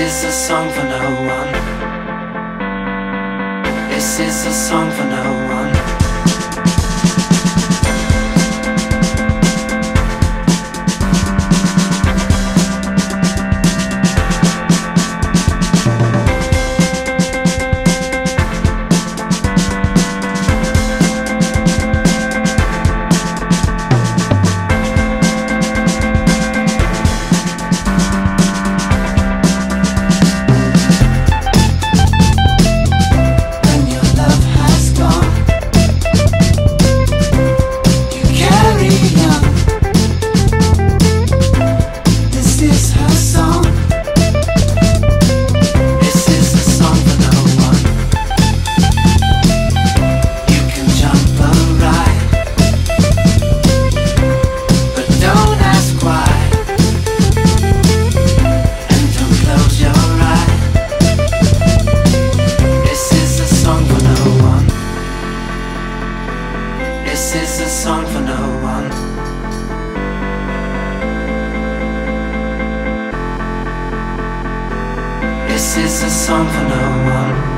is a song for no one. This is a song for no one. This is a song for no one. This is a song for no one.